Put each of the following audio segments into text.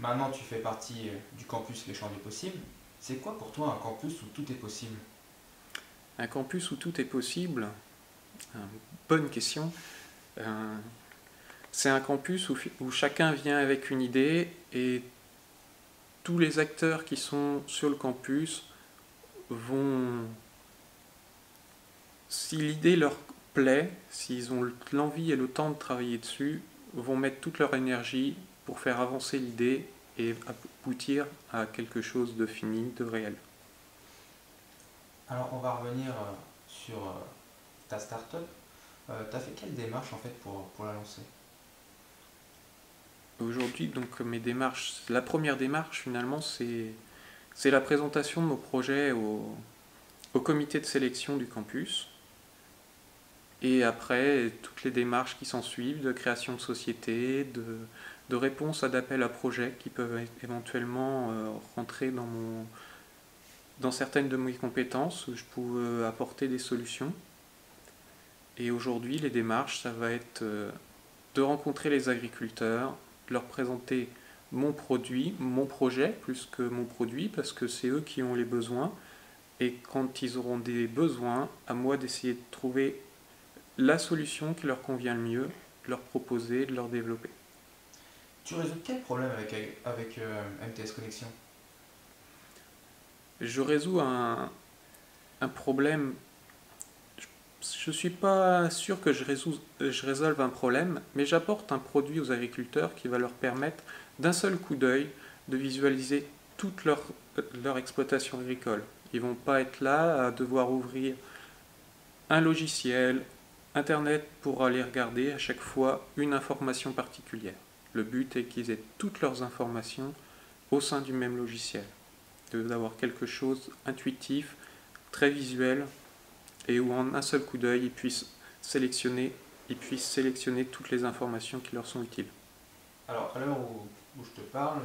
Maintenant, tu fais partie euh, du campus Les Champs des Possibles. C'est quoi pour toi un campus où tout est possible? Un campus où tout est possible? Euh, Bonne question. Euh, c'est un campus où, chacun vient avec une idée et tous les acteurs qui sont sur le campus vont, si l'idée leur plaît, s'ils ont l'envie et le temps de travailler dessus, vont mettre toute leur énergie pour faire avancer l'idée et aboutir à quelque chose de fini, de réel. Alors on va revenir euh, sur euh, ta start-up. Euh, tu as fait quelle démarche en fait pour, pour la lancer? Aujourd'hui, donc mes démarches, la première démarche finalement, c'est, c'est la présentation de nos projets au, au comité de sélection du campus. Et après, toutes les démarches qui s'en suivent, de création de société, de, de réponse à d'appels à projets qui peuvent éventuellement euh, rentrer dans, mon, dans certaines de mes compétences où je peux apporter des solutions. Et aujourd'hui, les démarches, ça va être euh, de rencontrer les agriculteurs, leur présenter mon produit, mon projet, plus que mon produit, parce que c'est eux qui ont les besoins. Et quand ils auront des besoins, à moi d'essayer de trouver la solution qui leur convient le mieux, de leur proposer, de leur développer. Tu résous quel problème avec, avec euh, MTS Connexion? Je résous un, un problème. Je ne suis pas sûr que je, résous, je résolve un problème, mais j'apporte un produit aux agriculteurs qui va leur permettre d'un seul coup d'œil de visualiser toute leur, leur exploitation agricole. Ils ne vont pas être là à devoir ouvrir un logiciel, Internet pour aller regarder à chaque fois une information particulière. Le but est qu'ils aient toutes leurs informations au sein du même logiciel. D'avoir quelque chose intuitif, très visuel, et où en un seul coup d'œil, ils puissent sélectionner, ils puissent sélectionner toutes les informations qui leur sont utiles. Alors, à l'heure où, je te parle,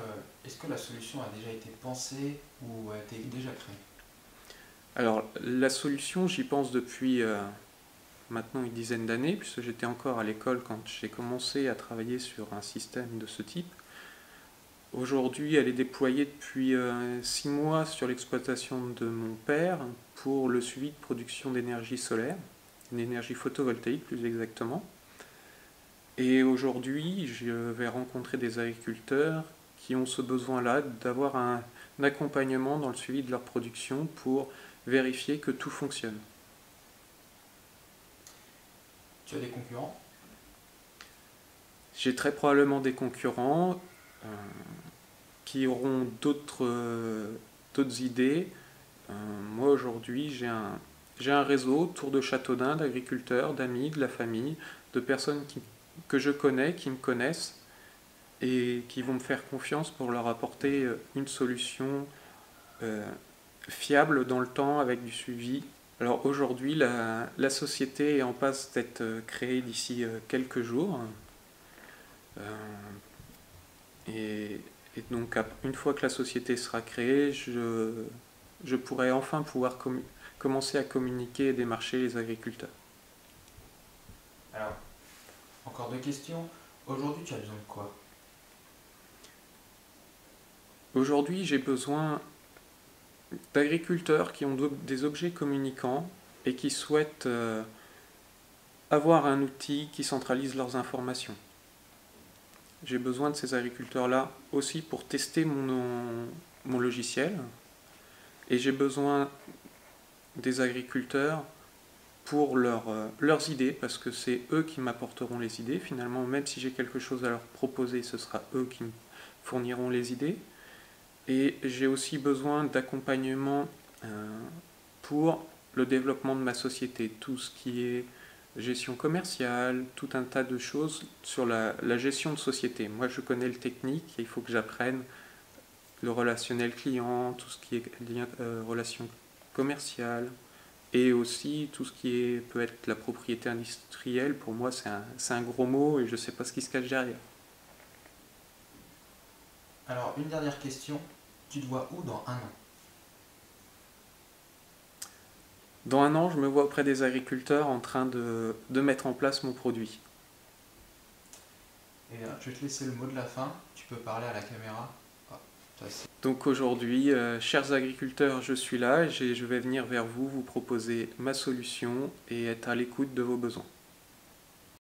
est-ce que la solution a déjà été pensée ou a été déjà créée? Alors, la solution, j'y pense depuis... Euh, maintenant une dizaine d'années, puisque j'étais encore à l'école quand j'ai commencé à travailler sur un système de ce type. Aujourd'hui, elle est déployée depuis euh, six mois sur l'exploitation de mon père pour le suivi de production d'énergie solaire, d'énergie photovoltaïque plus exactement. Et aujourd'hui, je vais rencontrer des agriculteurs qui ont ce besoin-là d'avoir un accompagnement dans le suivi de leur production pour vérifier que tout fonctionne. Tu as des concurrents? J'ai très probablement des concurrents euh, qui auront d'autres euh, idées. Euh, moi aujourd'hui j'ai un, réseau autour de Châteaudun d'agriculteurs, d'amis, de la famille, de personnes que je connais, qui me connaissent et qui vont me faire confiance pour leur apporter une solution fiable dans le temps avec du suivi alors aujourd'hui, la, société est en passe d'être euh, créée d'ici euh, quelques jours. Euh, et, donc une fois que la société sera créée, je, je pourrai enfin pouvoir commencer à communiquer et démarcher les agriculteurs. Alors, encore deux questions. Aujourd'hui, tu as besoin de quoi? Aujourd'hui, j'ai besoin d'agriculteurs qui ont des objets communicants et qui souhaitent euh, avoir un outil qui centralise leurs informations. J'ai besoin de ces agriculteurs-là aussi pour tester mon, mon logiciel et j'ai besoin des agriculteurs pour euh, leurs idées, parce que c'est eux qui m'apporteront les idées. Finalement, même si j'ai quelque chose à leur proposer, ce sera eux qui me fourniront les idées. Et j'ai aussi besoin d'accompagnement euh, pour le développement de ma société, tout ce qui est gestion commerciale, tout un tas de choses sur la, gestion de société. Moi, je connais le technique, il faut que j'apprenne le relationnel client, tout ce qui est euh, relation commerciale, et aussi tout ce qui est, peut être la propriété industrielle. Pour moi, c'est un gros mot et je ne sais pas ce qui se cache derrière. Alors, une dernière question. Tu te vois où dans un an? Dans un an, je me vois auprès des agriculteurs en train de, mettre en place mon produit. Et je vais te laisser le mot de la fin. Tu peux parler à la caméra. C'est- Donc aujourd'hui, euh, chers agriculteurs, je suis là et je vais venir vers vous, vous proposer ma solution et être à l'écoute de vos besoins.